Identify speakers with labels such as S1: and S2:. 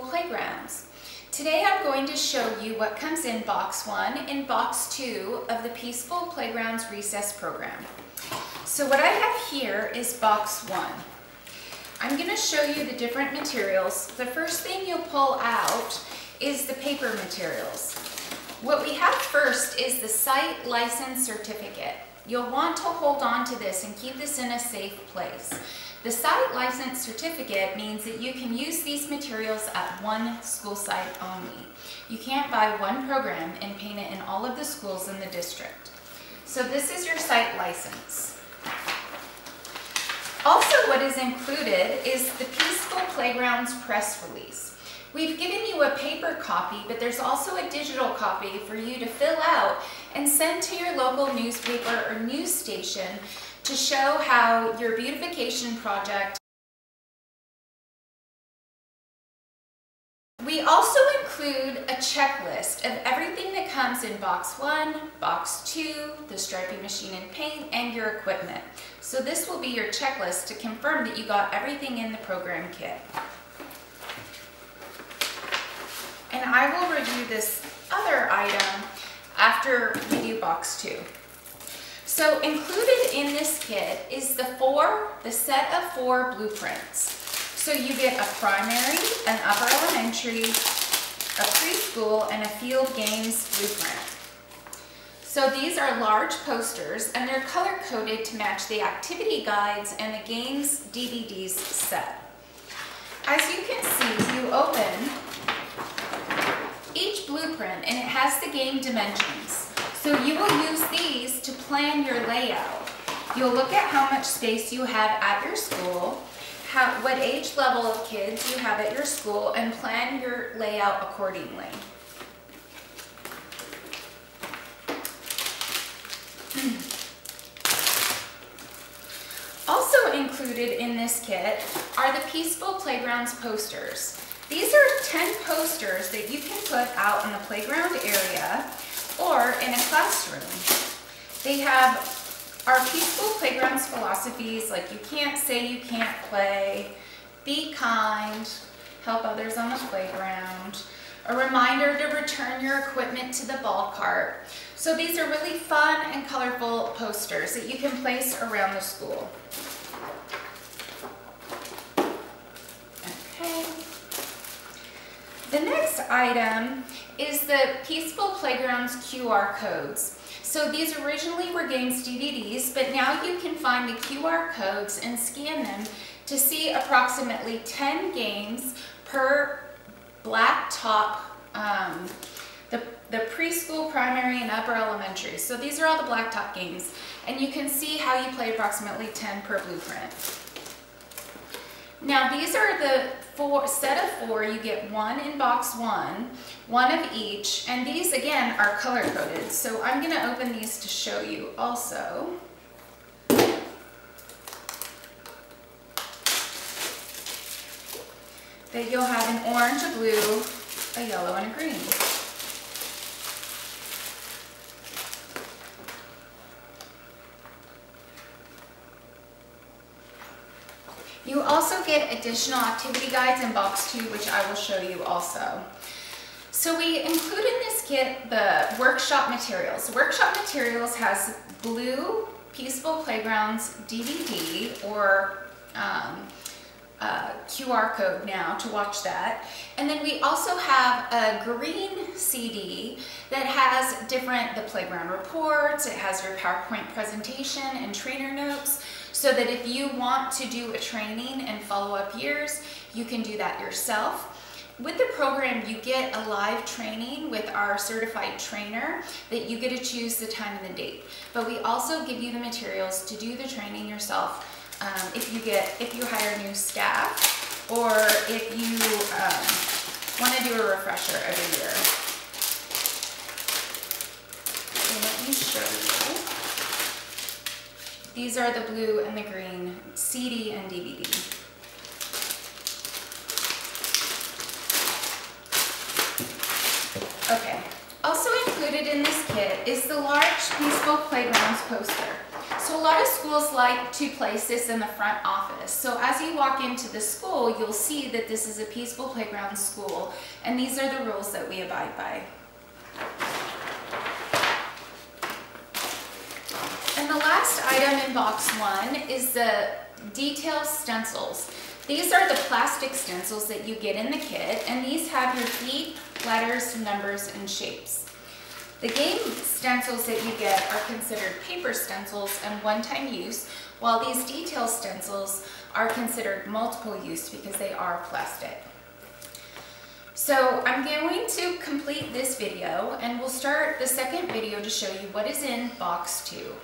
S1: Peaceful Playgrounds. Today I'm going to show you what comes in box one and box two of the Peaceful Playgrounds Recess program. So what I have here is box one. I'm going to show you the different materials. The first thing you'll pull out is the paper materials. What we have first is the site license certificate. You'll want to hold on to this and keep this in a safe place. The site license certificate means that you can use these materials at one school site only. You can't buy one program and paint it in all of the schools in the district. So this is your site license. Also what is included is the Peaceful Playgrounds press release. We've given you a paper copy, but there's also a digital copy for you to fill out and send to your local newspaper or news station to show how your beautification project We also include a checklist of everything that comes in box one, box two, the striping machine and paint, and your equipment. So this will be your checklist to confirm that you got everything in the program kit. And I will review this other item after we do box two. So included in this kit is the four, the set of four blueprints. So you get a primary, an upper elementary, a preschool, and a field games blueprint. So these are large posters and they're color coded to match the activity guides and the games DVDs set. As you can see, you open each blueprint and it has the game dimensions. So you will use these to plan your layout. You'll look at how much space you have at your school, how, what age level of kids you have at your school, and plan your layout accordingly. Also included in this kit are the Peaceful Playgrounds posters. These are 10 posters that you can put out in the playground area or in a classroom. They have our peaceful playgrounds philosophies like you can't say you can't play, be kind, help others on the playground, a reminder to return your equipment to the ball cart. So these are really fun and colorful posters that you can place around the school. Okay. The next item is the Peaceful Playgrounds QR codes. So these originally were games DVDs, but now you can find the QR codes and scan them to see approximately 10 games per black top, um, the, the preschool, primary, and upper elementary. So these are all the black top games, and you can see how you play approximately 10 per blueprint. Now these are the four, set of four, you get one in box one, one of each, and these again are color coded. So I'm gonna open these to show you also. That you'll have an orange, a blue, a yellow, and a green. You also get additional activity guides in box two, which I will show you also. So we include in this kit the workshop materials. Workshop materials has blue Peaceful Playgrounds DVD or um, QR code now to watch that. And then we also have a green CD that has different, the playground reports, it has your PowerPoint presentation and trainer notes, so that if you want to do a training and follow up years, you can do that yourself. With the program, you get a live training with our certified trainer that you get to choose the time and the date. But we also give you the materials to do the training yourself um, if you get if you hire new staff or if you um, want to do a refresher every year. Let me show you. These are the blue and the green CD and DVD. Okay, also included in this kit is the large Peaceful Playgrounds poster. So a lot of schools like to place this in the front office. So as you walk into the school, you'll see that this is a peaceful playground school, and these are the rules that we abide by. And the last item in box one is the detail stencils. These are the plastic stencils that you get in the kit, and these have your feet, letters, numbers, and shapes. The game stencils that you get are considered paper stencils and one-time use, while these detail stencils are considered multiple use because they are plastic. So I'm going to complete this video and we'll start the second video to show you what is in box two.